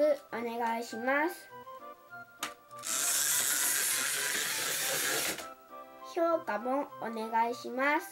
録お願いします。評価もお願いします。